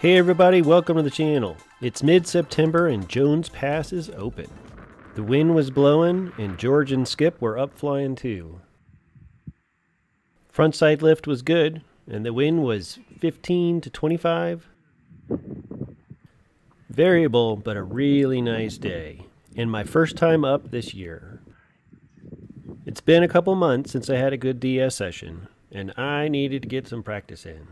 Hey everybody, welcome to the channel. It's mid-September and Jones Pass is open. The wind was blowing and George and Skip were up flying too. Front side lift was good and the wind was 15 to 25. Variable, but a really nice day. And my first time up this year. It's been a couple months since I had a good DS session, and I needed to get some practice in.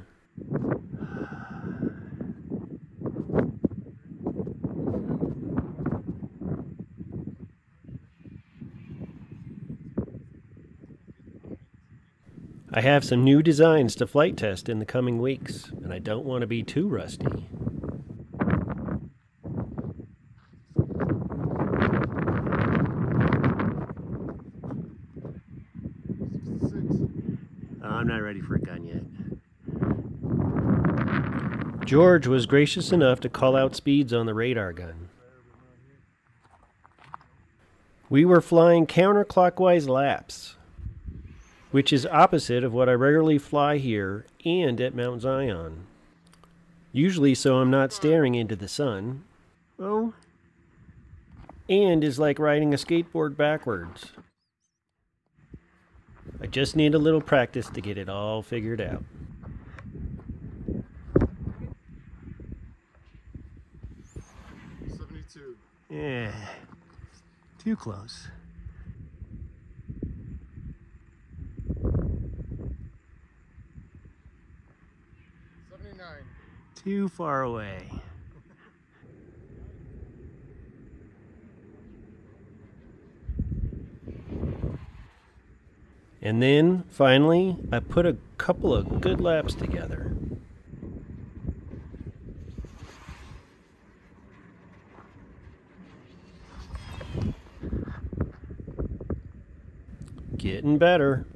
I have some new designs to flight test in the coming weeks, and I don't want to be too rusty. Oh, I'm not ready for a gun yet. George was gracious enough to call out speeds on the radar gun. We were flying counterclockwise laps, which is opposite of what I regularly fly here and at Mount Zion. Usually so I'm not staring into the sun. Oh. And is like riding a skateboard backwards. I just need a little practice to get it all figured out. Yeah. Too close. Too far away. And then, finally, I put a couple of good laps together. Getting better.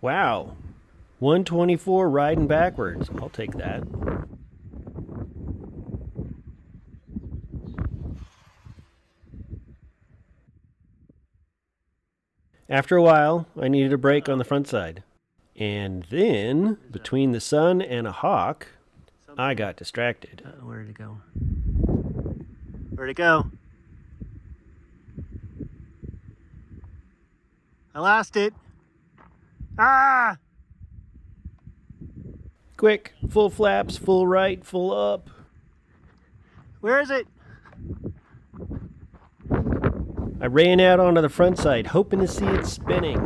Wow. 124 riding backwards. I'll take that. After a while, I needed a break on the front side. And then, between the sun and a hawk, I got distracted. Uh, where'd it go? Where'd it go? I lost it. Ah! Quick, full flaps, full right, full up. Where is it? I ran out onto the front side, hoping to see it spinning.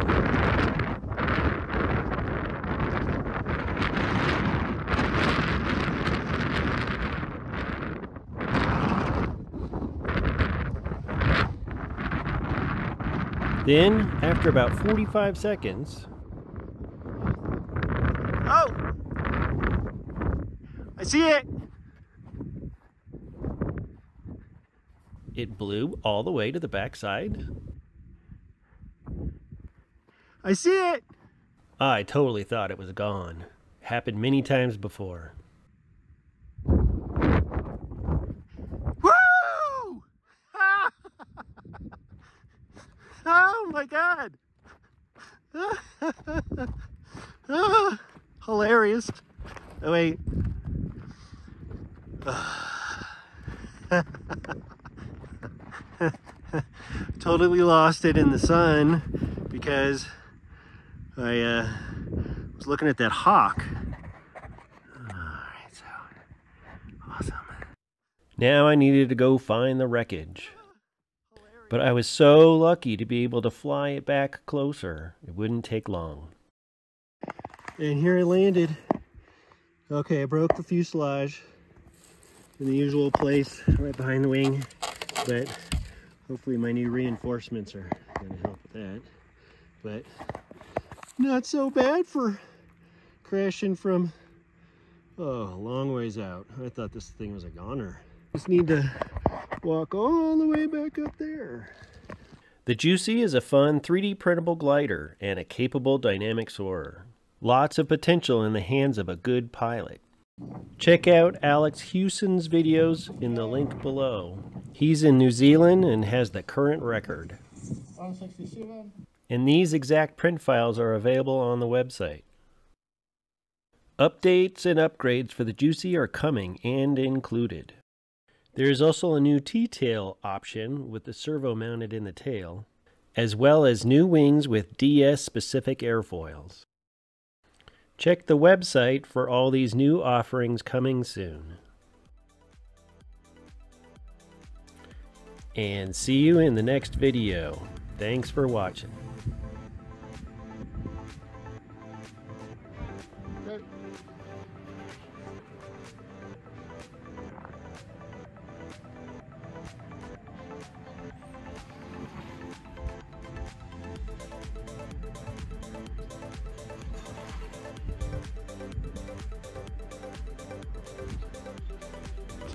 Then, after about 45 seconds, Oh! I see it! It blew all the way to the backside. I see it! I totally thought it was gone. Happened many times before. Woo! oh my god! Hilarious. Oh, wait. totally lost it in the sun because I uh, was looking at that hawk. So awesome. Now I needed to go find the wreckage. But I was so lucky to be able to fly it back closer. It wouldn't take long. And here I landed. Okay, I broke the fuselage in the usual place right behind the wing, but Hopefully my new reinforcements are to help with that. But not so bad for crashing from oh, a long ways out. I thought this thing was a goner. Just need to walk all the way back up there. The Juicy is a fun 3D printable glider and a capable dynamic soarer. Lots of potential in the hands of a good pilot. Check out Alex Hewson's videos in the link below. He's in New Zealand and has the current record. 167. And these exact print files are available on the website. Updates and upgrades for the Juicy are coming and included. There is also a new T-tail option with the servo mounted in the tail, as well as new wings with DS-specific airfoils. Check the website for all these new offerings coming soon. And see you in the next video. Thanks for watching.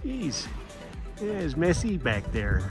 Jeez, yeah, it's messy back there.